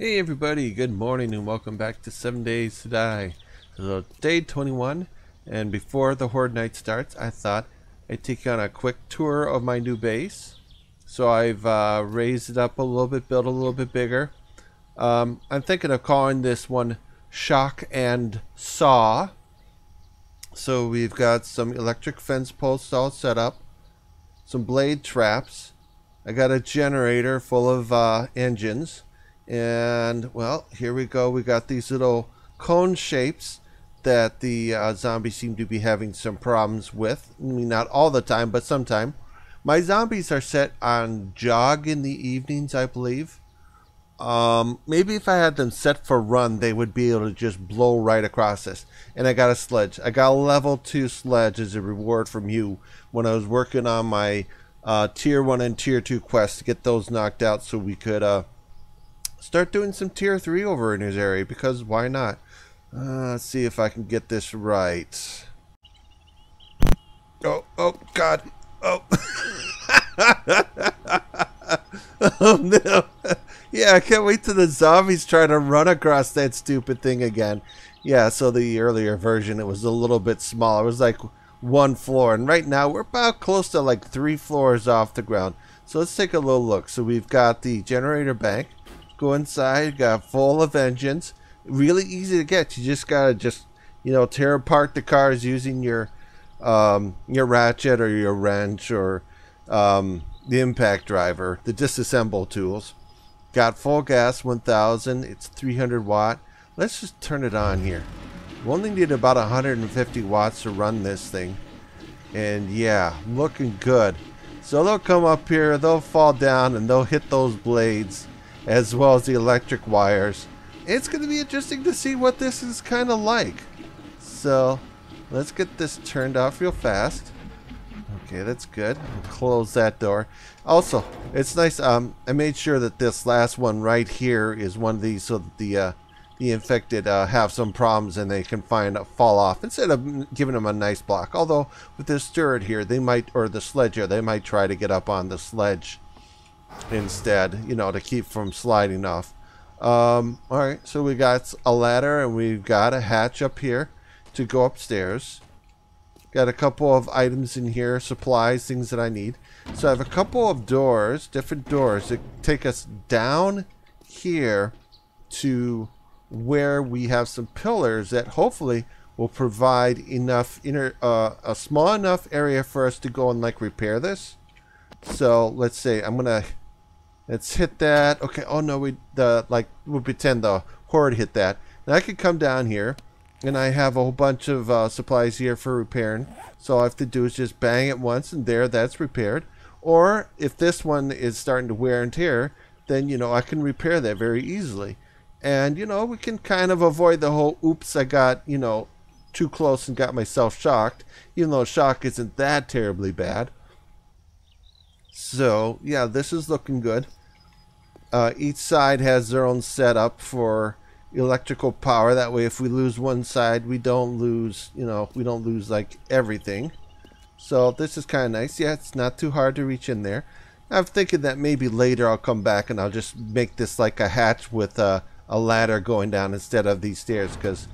Hey everybody, good morning and welcome back to 7 Days to Die. So day 21 and before the Horde night starts I thought I'd take you on a quick tour of my new base. So I've uh, raised it up a little bit, built a little bit bigger. Um, I'm thinking of calling this one Shock and Saw. So we've got some electric fence posts all set up, some blade traps. I got a generator full of uh, engines and well, here we go. We got these little cone shapes that the uh, zombies seem to be having some problems with. I mean, not all the time, but sometime. My zombies are set on jog in the evenings, I believe. Um, maybe if I had them set for run, they would be able to just blow right across this. And I got a sledge. I got a level 2 sledge as a reward from you when I was working on my uh, tier 1 and tier 2 quests to get those knocked out so we could uh, start doing some tier 3 over in his area because why not? Uh, let's see if I can get this right. Oh, oh, God. Oh. oh, no. Yeah, I can't wait till the zombies try to run across that stupid thing again. Yeah, so the earlier version, it was a little bit smaller. It was like one floor. And right now, we're about close to like three floors off the ground. So let's take a little look. So we've got the generator bank. Go inside, got full of engines. Really easy to get. You just gotta just you know tear apart the cars using your um, your ratchet or your wrench or um, the impact driver, the disassemble tools. Got full gas 1000. It's 300 watt. Let's just turn it on here. We only need about 150 watts to run this thing. And yeah, looking good. So they'll come up here, they'll fall down, and they'll hit those blades as well as the electric wires. It's going to be interesting to see what this is kind of like. So, let's get this turned off real fast. Okay, that's good. I'll close that door. Also, it's nice. Um, I made sure that this last one right here is one of these so that the uh, the infected uh, have some problems and they can find uh, fall off instead of giving them a nice block. Although with this turret here, they might or the sledge here, they might try to get up on the sledge instead, you know, to keep from sliding off. Um, all right, so we got a ladder and we've got a hatch up here to go upstairs. Got a couple of items in here, supplies, things that I need. So I have a couple of doors, different doors that take us down here to where we have some pillars that hopefully will provide enough inner, uh, a small enough area for us to go and like repair this. So let's say I'm gonna let's hit that. Okay. Oh no, we the like we'll pretend the horde hit that. Now I could come down here, and I have a whole bunch of uh, supplies here for repairing. So all I have to do is just bang it once, and there, that's repaired. Or if this one is starting to wear and tear, then you know I can repair that very easily. And you know we can kind of avoid the whole oops I got you know too close and got myself shocked. Even though shock isn't that terribly bad. So, yeah, this is looking good. Uh, each side has their own setup for electrical power. That way, if we lose one side, we don't lose, you know, we don't lose like everything. So this is kind of nice. Yeah, it's not too hard to reach in there. I'm thinking that maybe later I'll come back and I'll just make this like a hatch with a, a ladder going down instead of these stairs because,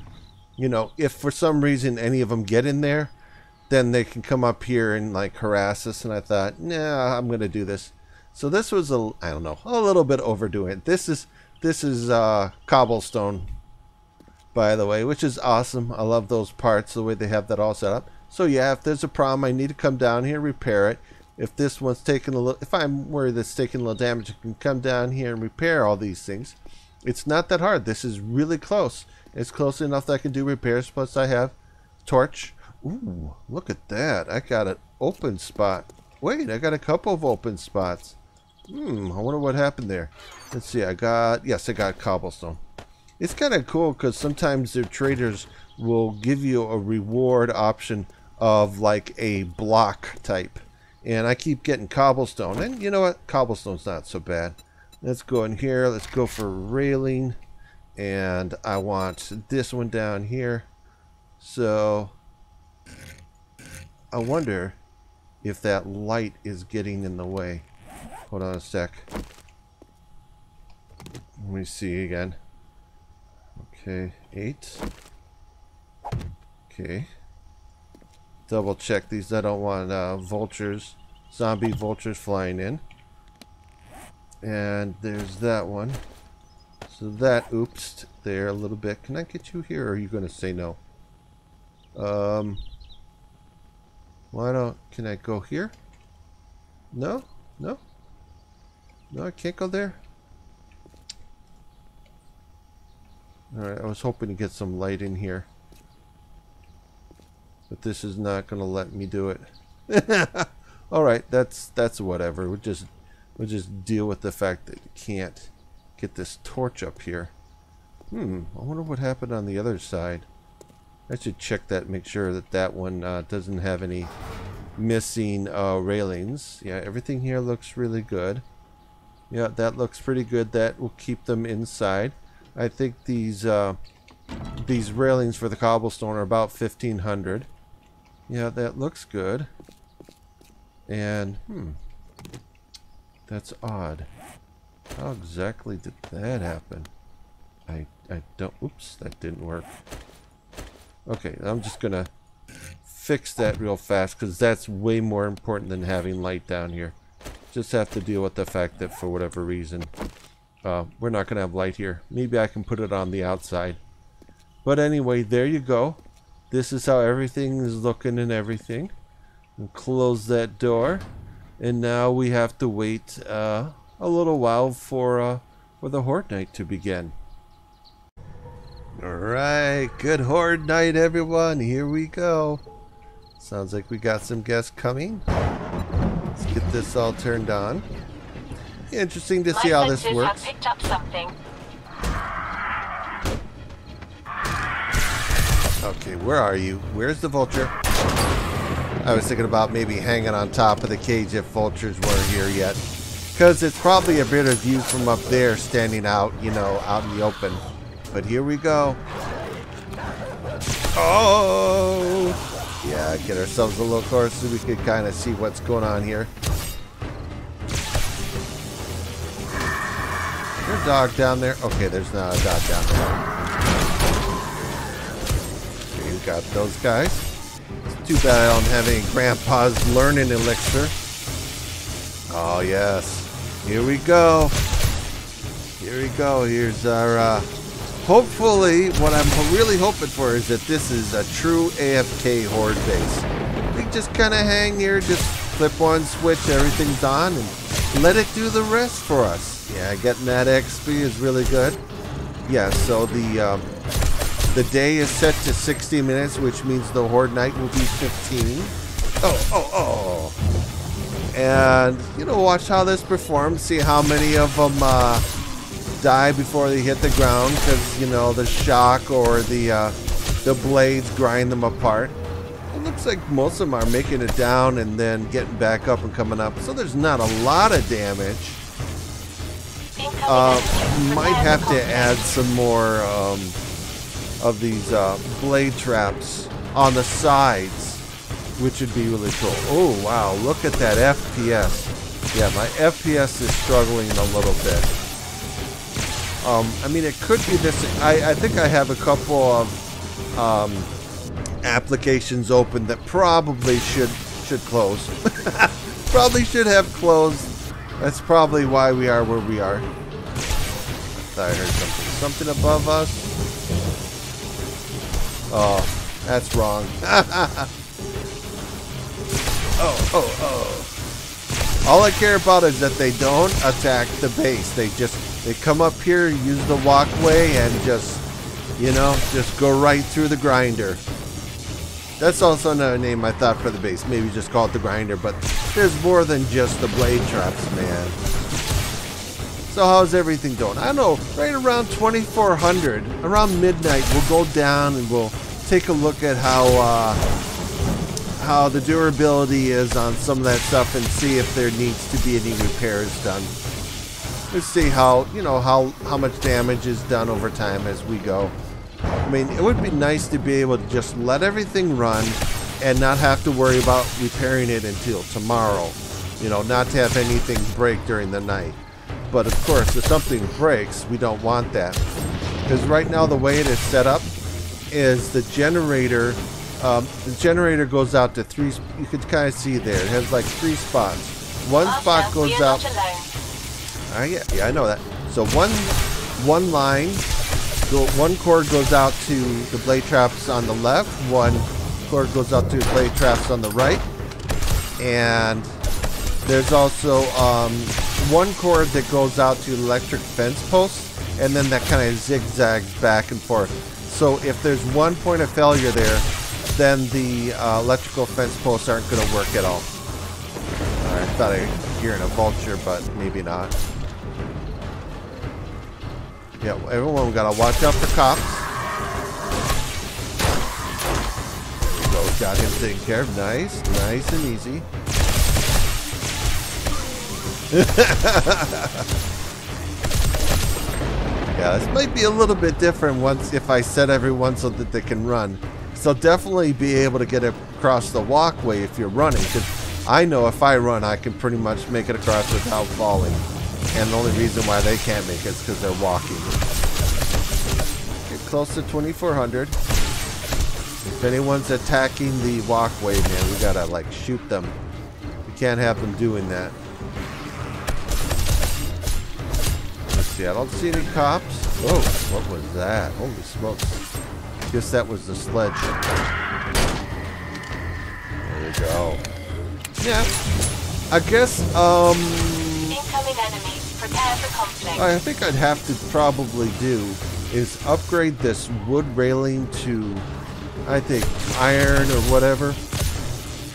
you know, if for some reason any of them get in there, then they can come up here and like harass us. And I thought, nah, I'm gonna do this. So this was a, I don't know, a little bit overdoing it. This is this is uh, cobblestone, by the way, which is awesome. I love those parts, the way they have that all set up. So yeah, if there's a problem, I need to come down here and repair it. If this one's taking a little, if I'm worried that's taking a little damage, I can come down here and repair all these things. It's not that hard. This is really close. It's close enough that I can do repairs. Plus, I have torch. Ooh, look at that. I got an open spot. Wait, I got a couple of open spots. Hmm, I wonder what happened there. Let's see, I got, yes, I got cobblestone. It's kind of cool because sometimes the traders will give you a reward option of like a block type. And I keep getting cobblestone. And you know what? Cobblestone's not so bad. Let's go in here. Let's go for railing. And I want this one down here. So I wonder if that light is getting in the way. Hold on a sec. Let me see again. Okay, eight. Okay. Double check these. I don't want uh, vultures, zombie vultures flying in. And there's that one. So that, oops, there a little bit. Can I get you here or are you going to say no? Um, why don't, can I go here? No? No? No, I can't go there? Alright, I was hoping to get some light in here. But this is not going to let me do it. Alright, that's that's whatever. We'll just we'll just deal with the fact that you can't get this torch up here. Hmm, I wonder what happened on the other side. I should check that, make sure that that one uh, doesn't have any missing uh, railings. Yeah, everything here looks really good. Yeah, that looks pretty good. That will keep them inside. I think these uh, these railings for the cobblestone are about 1500 Yeah, that looks good. And, hmm, that's odd. How exactly did that happen? I, I don't, oops, that didn't work. Okay, I'm just gonna fix that real fast because that's way more important than having light down here. Just have to deal with the fact that for whatever reason, uh, we're not gonna have light here. Maybe I can put it on the outside. But anyway, there you go. This is how everything is looking and everything. And close that door. And now we have to wait uh, a little while for uh, for the Horde Night to begin. Alright, good Horde Night everyone, here we go. Sounds like we got some guests coming. Get this all turned on. Interesting to see how this works. Picked up something. Okay, where are you? Where's the vulture? I was thinking about maybe hanging on top of the cage if vultures weren't here yet. Because it's probably a better view from up there standing out, you know, out in the open. But here we go. Oh! Yeah, get ourselves a little closer so we could kind of see what's going on here. Dog down there? Okay, there's not a dog down there. You got those guys. It's too bad I don't have any grandpa's learning elixir. Oh, yes. Here we go. Here we go. Here's our, uh, hopefully, what I'm really hoping for is that this is a true AFK Horde base. We just kind of hang here, just flip one switch, everything's on, and let it do the rest for us. Yeah, getting that XP is really good. Yeah, so the, um, the day is set to 60 minutes, which means the Horde Night will be 15. Oh, oh, oh. And, you know, watch how this performs. See how many of them uh, die before they hit the ground because, you know, the shock or the, uh, the blades grind them apart. It looks like most of them are making it down and then getting back up and coming up. So there's not a lot of damage. Uh, might have to add some more um, of these uh, blade traps on the sides which would be really cool. Oh, wow, look at that FPS. Yeah, my FPS is struggling a little bit. Um, I mean, it could be this. I, I think I have a couple of um, applications open that probably should should close. probably should have closed. That's probably why we are where we are. I heard something. Something above us. Oh, that's wrong. oh, oh, oh. All I care about is that they don't attack the base. They just, they come up here, use the walkway, and just, you know, just go right through the grinder. That's also another name I thought for the base. Maybe just call it the grinder, but there's more than just the blade traps, man. So how's everything going? I don't know, right around 2400, around midnight, we'll go down and we'll take a look at how, uh, how the durability is on some of that stuff and see if there needs to be any repairs done. Let's see how, you know, how, how much damage is done over time as we go. I mean, it would be nice to be able to just let everything run and not have to worry about repairing it until tomorrow. You know, not to have anything break during the night. But of course, if something breaks, we don't want that. Because right now the way it is set up is the generator, um, the generator goes out to three, you can kind of see there, it has like three spots. One spot goes out, uh, yeah, yeah, I know that. So one, one line, go, one cord goes out to the blade traps on the left, one cord goes out to the blade traps on the right, and there's also um, one cord that goes out to electric fence posts, and then that kind of zigzags back and forth. So if there's one point of failure there, then the uh, electrical fence posts aren't going to work at all. all. Right, I thought I hearing a vulture, but maybe not. Yeah, everyone gotta watch out for cops. There we go, got him taken care of. Nice, nice and easy. yeah, this might be a little bit different once if I set everyone so that they can run. So definitely be able to get across the walkway if you're running. Because I know if I run, I can pretty much make it across without falling. And the only reason why they can't make it is because they're walking. Get close to 2400. If anyone's attacking the walkway, man, we gotta like shoot them. We can't have them doing that. See. I don't see any cops. Whoa, what was that? Holy smokes. Guess that was the sledge. There we go. Yeah. I guess, um... Incoming enemies. Prepare for conflict. I think I'd have to probably do is upgrade this wood railing to, I think, iron or whatever.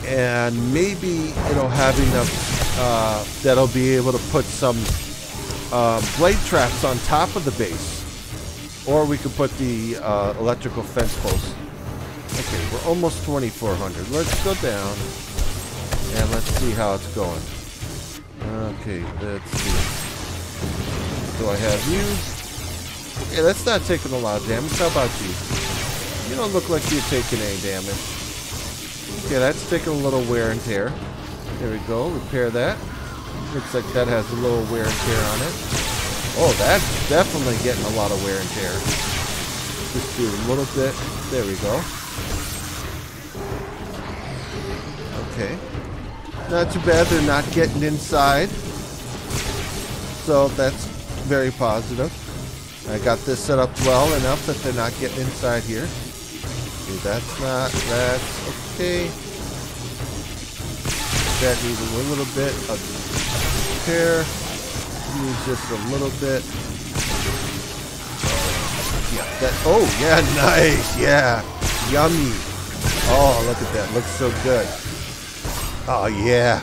And maybe it'll have enough uh, that'll be able to put some uh, blade traps on top of the base. Or we could put the uh, electrical fence posts. Okay, we're almost 2,400. Let's go down. And let's see how it's going. Okay, let's see. Do I have you? Okay, that's not taking a lot of damage. How about you? You don't look like you're taking any damage. Okay, that's taking a little wear and tear. There we go. Repair that. Looks like that has a little wear and tear on it. Oh, that's definitely getting a lot of wear and tear. Just do a little bit. There we go. Okay. Not too bad they're not getting inside. So that's very positive. I got this set up well enough that they're not getting inside here. Okay, that's not, that's okay. That needs a little bit of repair. Use just a little bit. Yeah, that, oh, yeah, nice, yeah. Yummy. Oh, look at that, looks so good. Oh, yeah.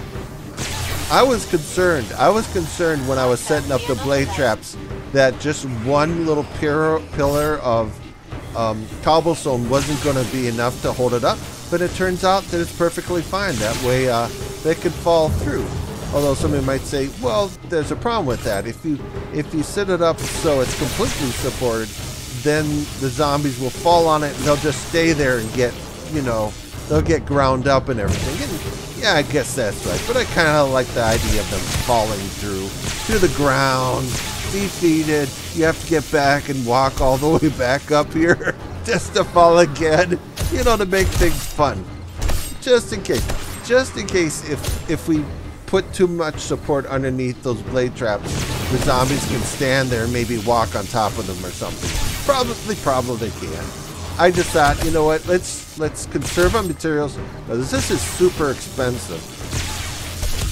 I was concerned. I was concerned when I was setting up the blade traps that just one little pillar of um, cobblestone wasn't going to be enough to hold it up. But it turns out that it's perfectly fine. That way uh, they could fall through. Although somebody might say, well, there's a problem with that. If you if you set it up so it's completely supported, then the zombies will fall on it and they'll just stay there and get, you know, they'll get ground up and everything. And yeah, I guess that's right. But I kind of like the idea of them falling through to the ground, defeated. You have to get back and walk all the way back up here just to fall again. You know, to make things fun. Just in case. Just in case if if we put too much support underneath those blade traps, the zombies can stand there and maybe walk on top of them or something. Probably, probably can. I just thought, you know what? Let's let's conserve our materials. This is super expensive.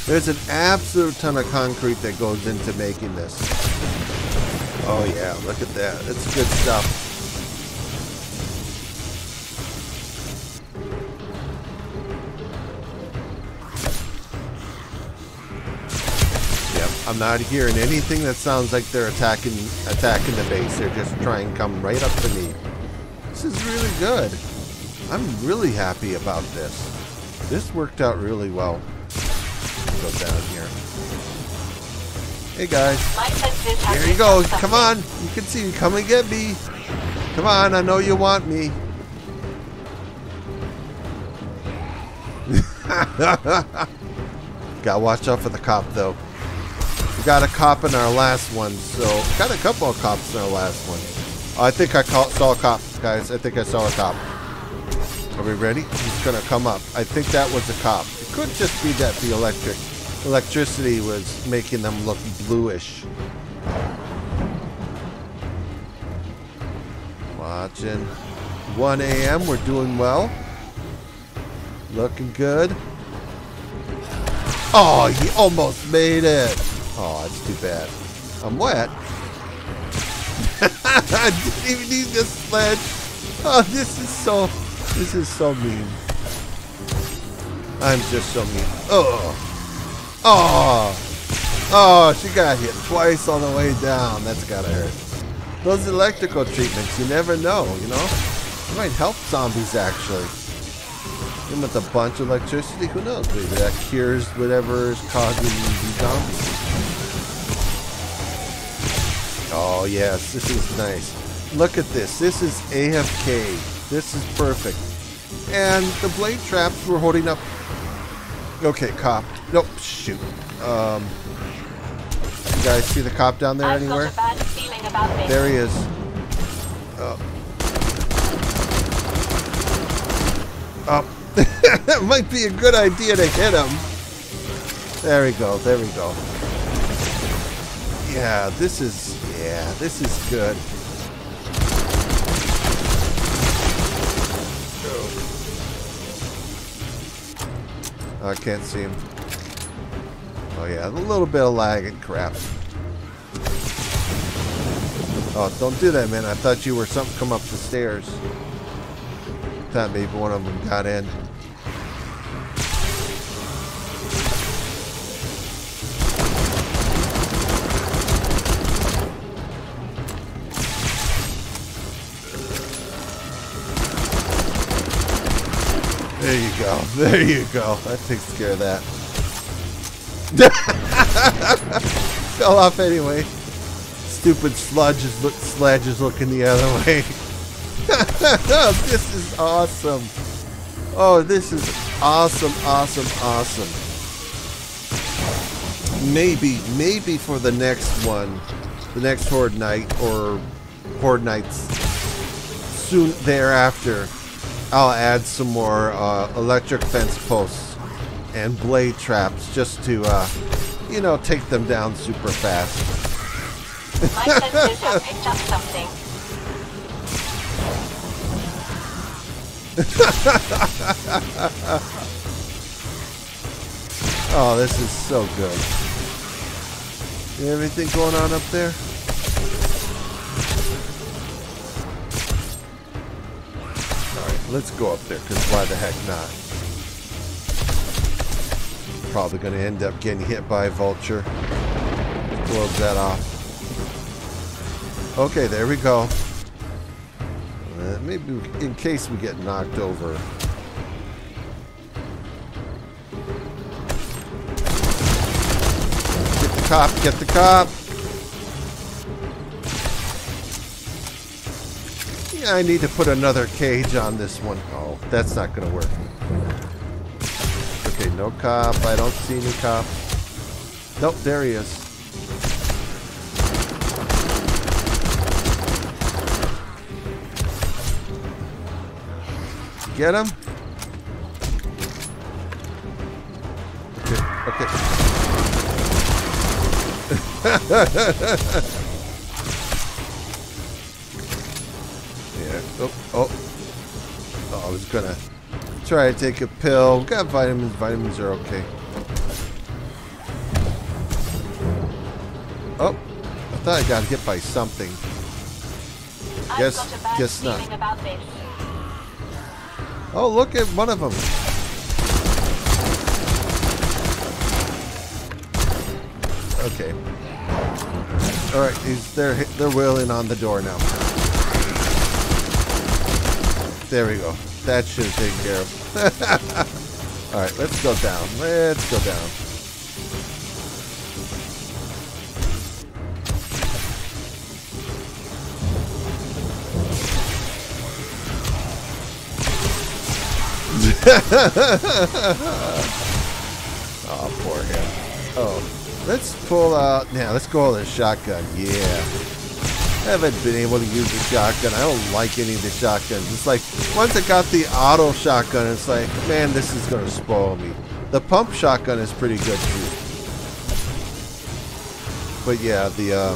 There's an absolute ton of concrete that goes into making this. Oh yeah, look at that. It's good stuff. I'm not hearing anything that sounds like they're attacking attacking the base. They're just trying to come right up to me. This is really good. I'm really happy about this. This worked out really well. Go down here. Hey guys. Here you go. Come on. You can see me. Come and get me. Come on. I know you want me. Gotta watch out for the cop though. Got a cop in our last one, so got a couple of cops in our last one. I think I saw a cop, guys. I think I saw a cop. Are we ready? He's gonna come up. I think that was a cop. It could just be that the electric electricity was making them look bluish. Watching. 1 a.m. We're doing well. Looking good. Oh, he almost made it. Oh, that's too bad. I'm wet. I didn't even need this sledge. Oh, this is so, this is so mean. I'm just so mean. Oh, oh, oh, she got hit twice on the way down. That's gotta hurt. Those electrical treatments, you never know, you know? It might help zombies, actually. Even with a bunch of electricity, who knows? Maybe that cures whatever is causing these zombies. Oh, yes, this is nice. Look at this. This is AFK. This is perfect. And the blade traps were holding up. Okay, cop. Nope, shoot. Um, you guys see the cop down there I've anywhere? got a bad feeling about. There he is. Oh. Oh. that might be a good idea to hit him. There we go. There we go. Yeah, this is yeah, this is good. Oh, I can't see him. Oh yeah, a little bit of lag and crap. Oh, don't do that, man. I thought you were something come up the stairs. Thought maybe one of them got in. There you go. There you go. That takes care of that. Fell off anyway. Stupid sludge is, look, sledge is looking the other way. this is awesome. Oh, this is awesome, awesome, awesome. Maybe, maybe for the next one, the next Horde Night or Horde Nights soon thereafter, I'll add some more uh, electric fence posts and blade traps just to, uh, you know, take them down super fast. My sensors have picked up something. Oh, this is so good. You have anything going on up there? Let's go up there, because why the heck not? Probably going to end up getting hit by a vulture. Close that off. Okay, there we go. Uh, maybe in case we get knocked over. Get the cop, get the cop. I need to put another cage on this one. Oh, that's not gonna work. Okay, no cop. I don't see any cop. Nope, there he is. Get him? Okay, okay. gonna try to take a pill. Got vitamins. Vitamins are okay. Oh, I thought I got hit by something. I've Guess- guess not. feeling about this. Oh, look at one of them. Okay. All right, he's they're they're wheeling on the door now. There we go. That should have taken care of. All right, let's go down. Let's go down. Oh, poor him. Oh. Let's pull out. Yeah, let's go with a shotgun. Yeah. I haven't been able to use the shotgun. I don't like any of the shotguns. It's like once I got the auto shotgun, it's like, man, this is gonna spoil me. The pump shotgun is pretty good too. But yeah, the uh,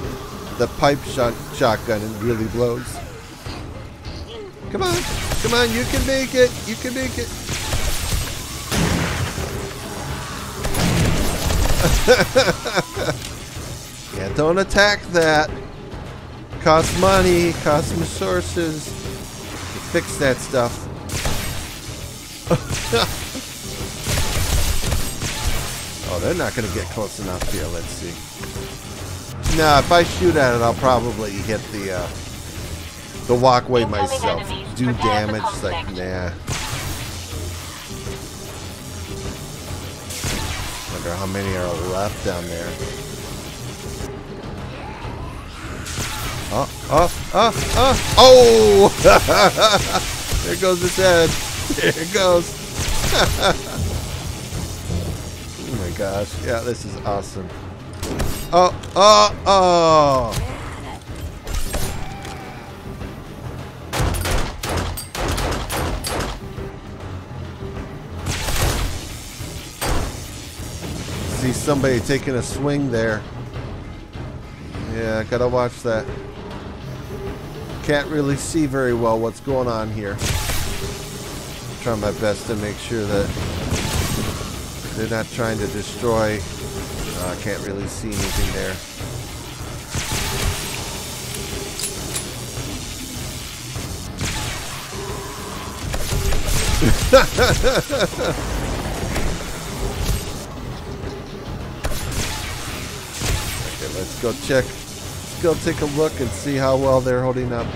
the pipe shot shotgun really blows. Come on, come on, you can make it. You can make it. yeah, don't attack that. Costs money, costs resources to fix that stuff. oh, they're not going to get close enough here. Let's see. Nah, if I shoot at it, I'll probably hit the uh, the walkway myself. Do damage, like nah. Wonder how many are left down there. Oh, oh, oh, oh, oh! there goes his head. There it goes. oh my gosh. Yeah, this is awesome. Oh, oh, oh! See somebody taking a swing there. Yeah, gotta watch that. Can't really see very well what's going on here. Trying my best to make sure that they're not trying to destroy. Uh, I can't really see anything there. Okay, let's go check. Let's go take a look and see how well they're holding up.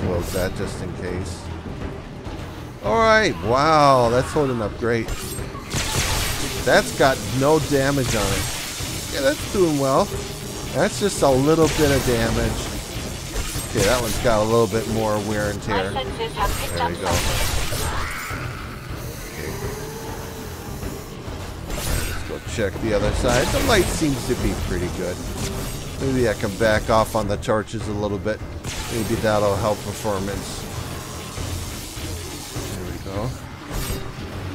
Close that just in case. Alright, wow, that's holding up great. That's got no damage on it. Yeah, that's doing well. That's just a little bit of damage. Okay, that one's got a little bit more wear and tear. senses have picked There we go. something. Let's go check the other side. The light seems to be pretty good. Maybe I can back off on the torches a little bit. Maybe that'll help performance. There we go.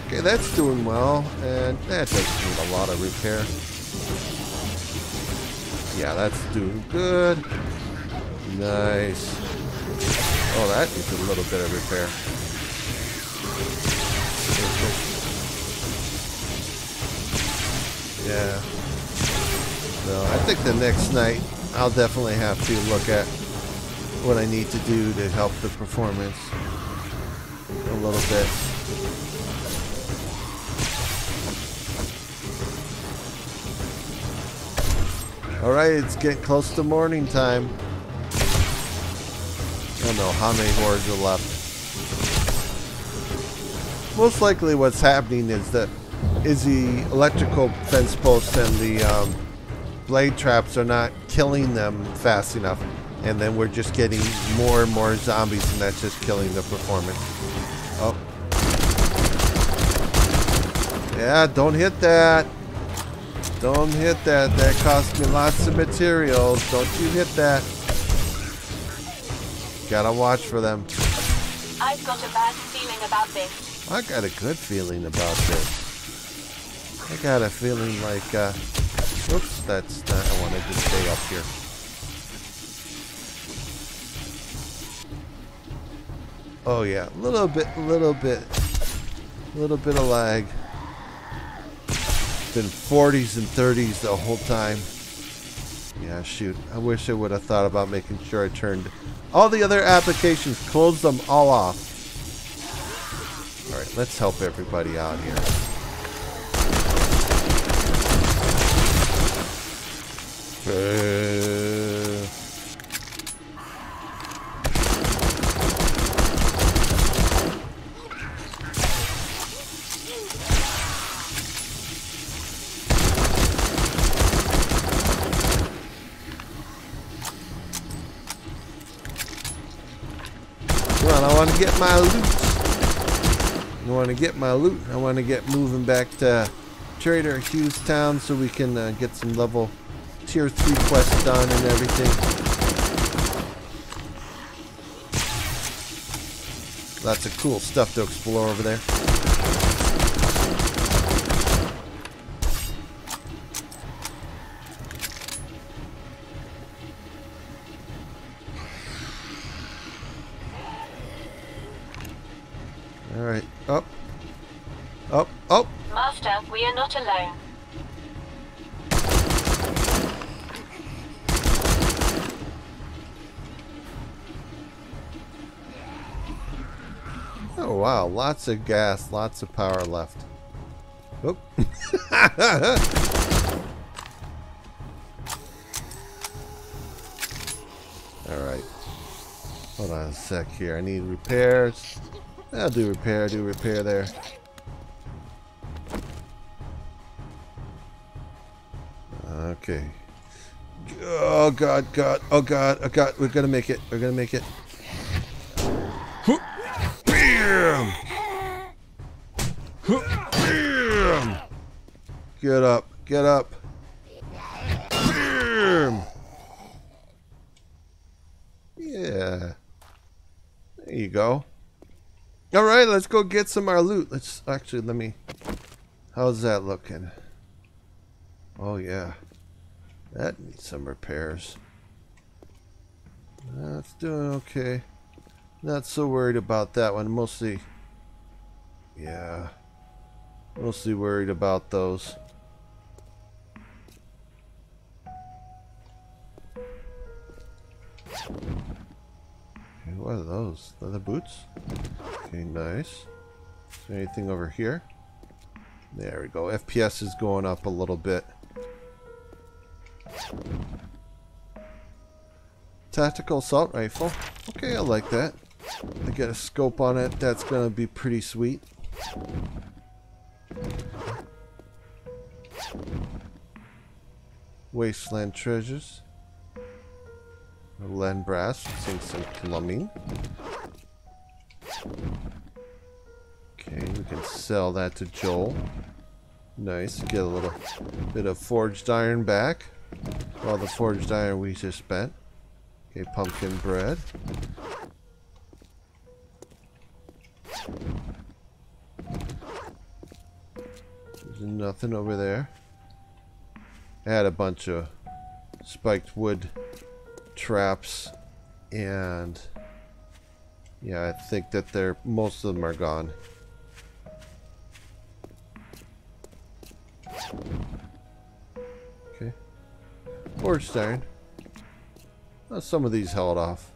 Okay, that's doing well, and that doesn't need a lot of repair. Yeah, that's doing good. Nice. Oh, that needs a little bit of repair. Yeah. So I think the next night I'll definitely have to look at what I need to do to help the performance a little bit. All right, it's getting close to morning time. I don't know how many hordes are left. Most likely, what's happening is that is the electrical fence posts and the um, blade traps are not killing them fast enough, and then we're just getting more and more zombies, and that's just killing the performance. Oh, yeah, don't hit that. Don't hit that. That cost me lots of materials. Don't you hit that. Gotta watch for them. I've got a bad feeling about this. I got a good feeling about this. I got a feeling like, uh, oops, that's I wanted to stay up here. Oh yeah, a little bit, a little bit, a little bit of lag. Been 40s and 30s the whole time. Yeah, shoot. I wish I would have thought about making sure I turned all the other applications, closed them all off. Alright, let's help everybody out here. Get my loot. I want to get my loot. I want to get moving back to Trader Hugh's Town so we can uh, get some level tier 3 quests done and everything. Lots of cool stuff to explore over there. Lots of gas, lots of power left. Oh. Oop. Alright. Hold on a sec here. I need repairs. I'll do repair, do repair there. Okay. Oh god, god, oh god, oh god, we're gonna make it. We're gonna make it. Bam! Bam! Get up, get up. Bam! Yeah. There you go. All right, let's go get some our loot. Let's actually let me. How's that looking? Oh yeah, that needs some repairs. That's doing okay. Not so worried about that one. Mostly, yeah, mostly worried about those. Okay, what are those? Leather boots? Okay, nice. Is there anything over here? There we go. FPS is going up a little bit. Tactical assault rifle. Okay, I like that. I get a scope on it. That's going to be pretty sweet. Wasteland treasures. Land brass. Seeing some plumbing. Okay, we can sell that to Joel. Nice. Get a little bit of forged iron back. All the forged iron we just spent. Okay, pumpkin bread. There's nothing over there. I had a bunch of spiked wood traps and yeah, I think that they're most of them are gone. Okay. Iron. Oh, some of these held off.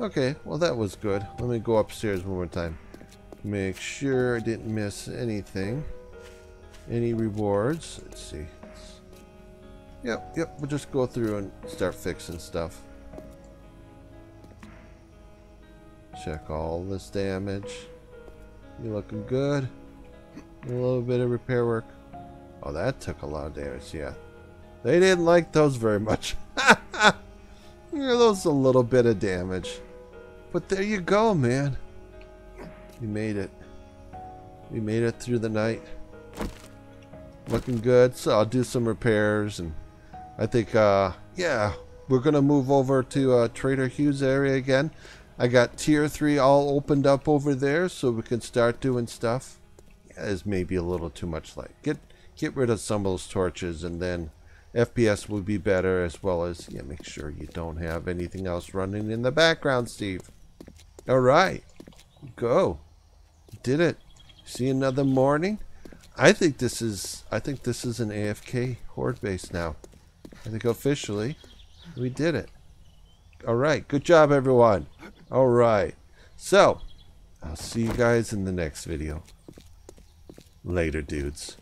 Okay, well that was good. Let me go upstairs one more time. Make sure I didn't miss anything. Any rewards? Let's see. Yep, yep, we'll just go through and start fixing stuff. Check all this damage. You looking good? A little bit of repair work. Oh, that took a lot of damage, yeah. They didn't like those very much. yeah, those a little bit of damage. But there you go, man. You made it. You made it through the night. Looking good. So I'll do some repairs and I think, uh, yeah, we're going to move over to uh, Trader Hugh's area again. I got tier 3 all opened up over there so we can start doing stuff. Yeah, is maybe a little too much light. Get get rid of some of those torches and then FPS will be better as well as, yeah, make sure you don't have anything else running in the background, Steve. All right, go. Did it. See another morning? I think this is, I think this is an AFK horde base now. I think officially we did it. All right. Good job, everyone. All right. So, I'll see you guys in the next video. Later, dudes.